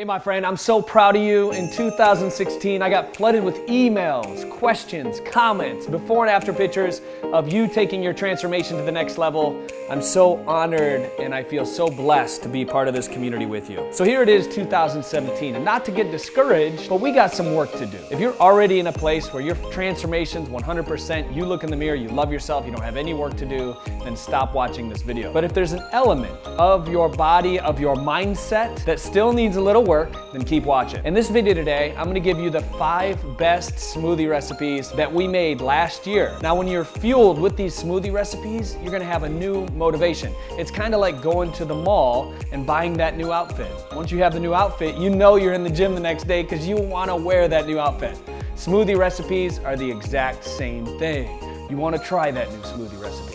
Hey, my friend, I'm so proud of you. In 2016, I got flooded with emails, questions, comments, before and after pictures of you taking your transformation to the next level. I'm so honored and I feel so blessed to be part of this community with you. So here it is, 2017, and not to get discouraged, but we got some work to do. If you're already in a place where your transformation's 100%, you look in the mirror, you love yourself, you don't have any work to do, then stop watching this video. But if there's an element of your body, of your mindset that still needs a little work, then keep watching. In this video today, I'm gonna give you the five best smoothie recipes that we made last year. Now, when you're fueled with these smoothie recipes, you're gonna have a new motivation. It's kind of like going to the mall and buying that new outfit. Once you have the new outfit, you know you're in the gym the next day because you wanna wear that new outfit. Smoothie recipes are the exact same thing. You wanna try that new smoothie recipe.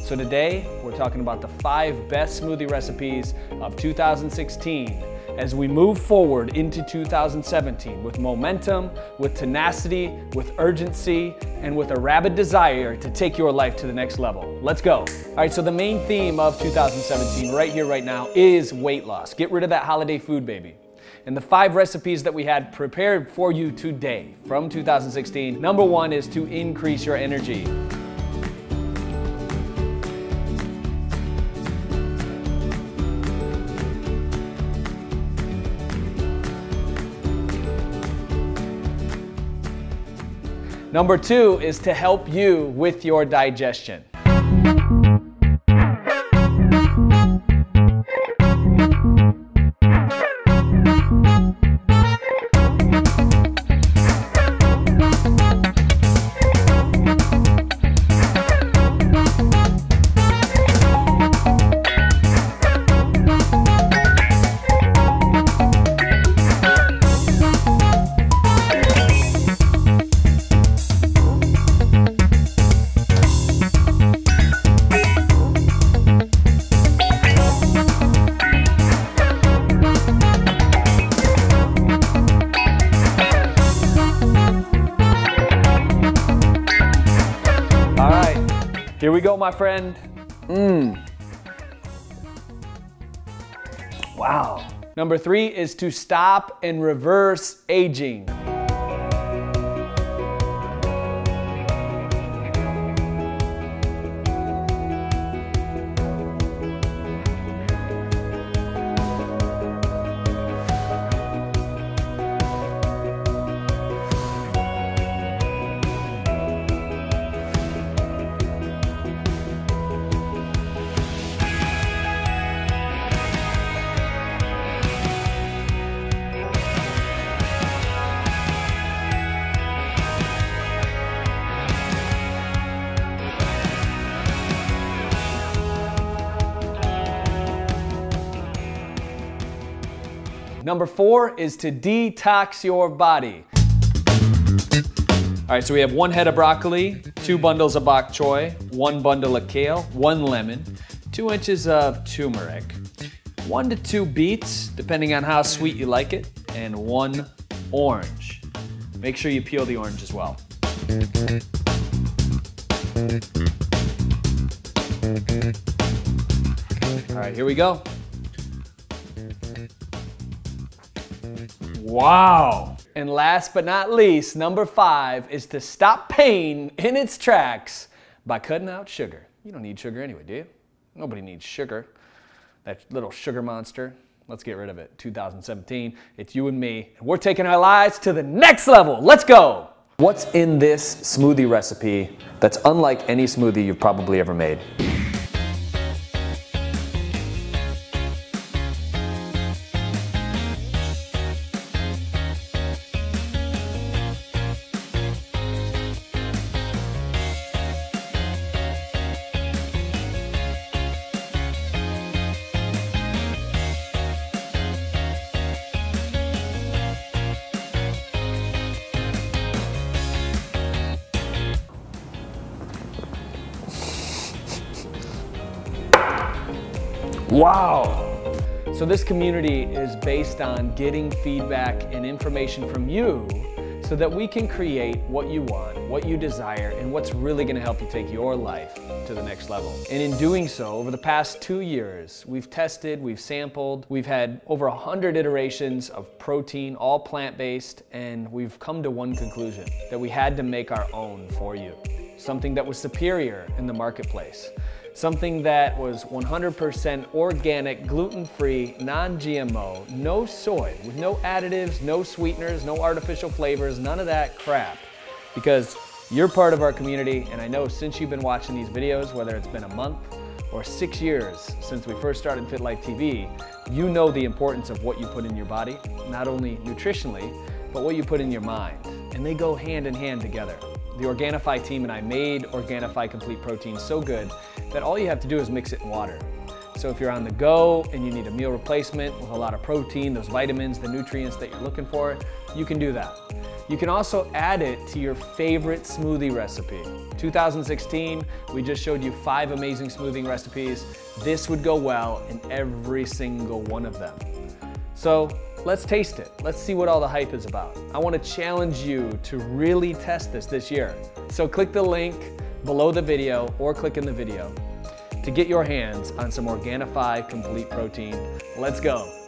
So today, we're talking about the five best smoothie recipes of 2016 as we move forward into 2017 with momentum, with tenacity, with urgency, and with a rabid desire to take your life to the next level. Let's go. All right, so the main theme of 2017 right here, right now is weight loss. Get rid of that holiday food, baby. And the five recipes that we had prepared for you today from 2016, number one is to increase your energy. Number two is to help you with your digestion. Here we go, my friend. Mmm. Wow. Number three is to stop and reverse aging. Number four is to detox your body. All right, so we have one head of broccoli, two bundles of bok choy, one bundle of kale, one lemon, two inches of turmeric, one to two beets, depending on how sweet you like it, and one orange. Make sure you peel the orange as well. All right, here we go. Wow. And last but not least, number five is to stop pain in its tracks by cutting out sugar. You don't need sugar anyway, do you? Nobody needs sugar. That little sugar monster. Let's get rid of it. 2017, it's you and me. And we're taking our lives to the next level. Let's go. What's in this smoothie recipe that's unlike any smoothie you've probably ever made? Wow. So this community is based on getting feedback and information from you so that we can create what you want, what you desire, and what's really gonna help you take your life to the next level. And in doing so, over the past two years, we've tested, we've sampled, we've had over 100 iterations of protein, all plant-based, and we've come to one conclusion, that we had to make our own for you. Something that was superior in the marketplace something that was 100% organic, gluten-free, non-GMO, no soy, with no additives, no sweeteners, no artificial flavors, none of that crap. Because you're part of our community, and I know since you've been watching these videos, whether it's been a month or six years since we first started Fit Life TV, you know the importance of what you put in your body, not only nutritionally, but what you put in your mind. And they go hand in hand together. The Organifi team and I made Organifi Complete Protein so good that all you have to do is mix it in water. So if you're on the go and you need a meal replacement with a lot of protein, those vitamins, the nutrients that you're looking for, you can do that. You can also add it to your favorite smoothie recipe. 2016, we just showed you five amazing smoothing recipes. This would go well in every single one of them. So let's taste it. Let's see what all the hype is about. I want to challenge you to really test this this year. So click the link below the video or click in the video to get your hands on some Organifi Complete Protein. Let's go.